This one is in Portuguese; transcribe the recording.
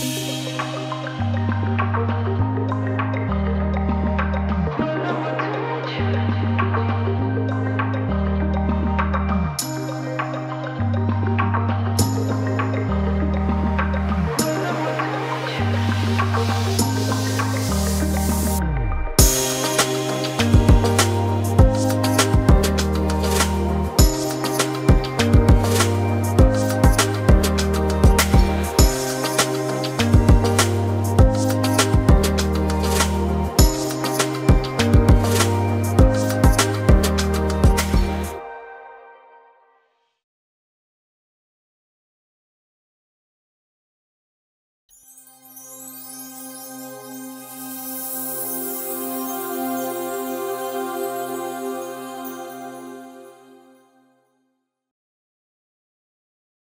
Música